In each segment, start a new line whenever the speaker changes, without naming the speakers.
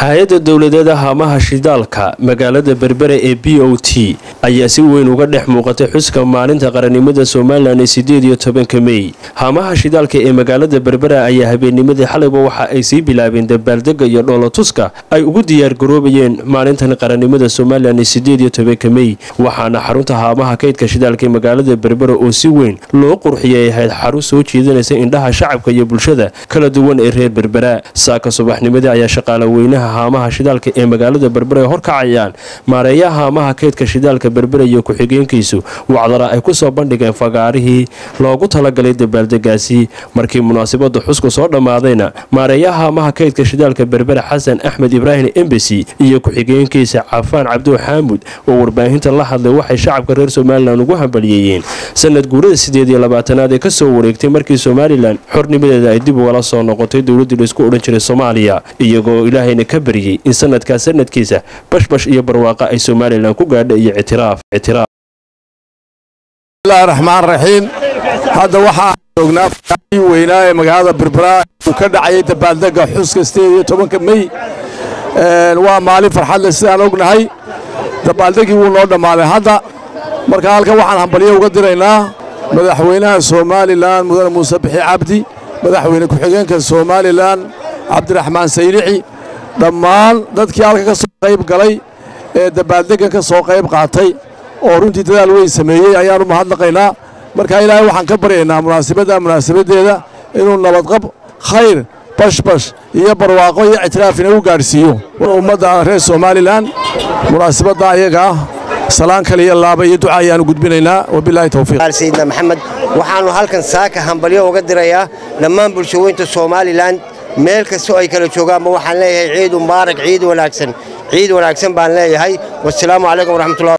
hay'adda dowladeeda haamaha shidaalka magaalada berbera ee b o t ayaa si weyn uga dhex muuqatay xuska maalinta qarannimada somalilan ee sideed iyo tobanka mey haamaha shidaalka ee magaalada berbera ayaa habeennimadii xalayba waxa ay sii bilaabeen dabaaldega iyo dhoolatuska ay ugu diyaargaroobayeen maalintan qarannimada somalilan ee sideed iyo tobanka mey waxaana xarunta haamaha kaydka shidaalka ee magaalada berbera oo si weyn loo qurxiyay ahayd xarun soo jeedanaysa indhaha shacabka iyo bulshada kala duwan ee reer berbera. Saaka subaxnimadii ayaa shaqaale weynaha haamaha shidaalka ee magaalada berbera ay horkacayaan maareeyaha haamaha kaydka shidaalka berbera iyo ku-xigeenkiisu wacdara ay ku soo bandhigeen fagaarihii loogu talagalay dabaaldegaasi markii munaasabada xusku soo dhammaadayna maareeyaha haamaha kaydka shidaalka berbera xasan axmed ibraahim embesi iyo ku-xigeenkiisa cafaan cabdo xaamud oo warbaahinta la hadlay waxay shacabka reer somalilan ugu hambaliyeeyeen sanad guurada sideed iyo labaatanaad ee ka soo wareegtay markii somalilan xornimadeeda ay dib ugala soo noqotay dowladii la isku odhan jiray soomaaliya iyagoo ilaahayna ka baryey in sanadkaas sanadkiisa bashbash iyo barwaaqa ay somalilan ku gaadha iyo
raxmaan raxiim hadda waxaa joognaa weynaa ee magaalada berbera uu ka dhacayay dabaaldega xuska sideed iyo tobanka mey waa maalin farxad leh sidaan ognahay dabaaldegii wuu noo dhammaaday. Hadda marka halkan waxaan hambalyo uga diraynaa madaxweynaha somalilan mudane muuse bixi cabdi madaxweyne ku-xigeenka somalilan cabdiraxmaan saylici dhammaan dadkii halka ka soo qayb galay ee dabaaldeggan ka soo qayb qaatay oo runtii dadaal weyn sameeyey ayaannu mahadnaqaynaa. Marka ilaahay waxaan ka baryaynaa munaasabadda munaasabaddeeda inuu nabadqab khayr bashbash iyo barwaaqo iyo ictiraafina u gaadhsiiyo ummadda reer somalilan munaasabadda ayaga ah salaan kale laaba iyo duca ayaannu gudbinaynaa. Wabilaahi towfiiq
sayidna maxamed waxaannu halkan saaka hambalyo uga dirayaa dhammaan bulshaweynta somalilan meel kastoo ay kala joogaanba waxaan leeyahay ciid mubaarak ciid wanaagsan. Ciid wanaagsan baan leeyahay. Wasalaamu calaykum waraxmatullahi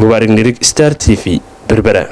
mubaarig nirig star t v berbera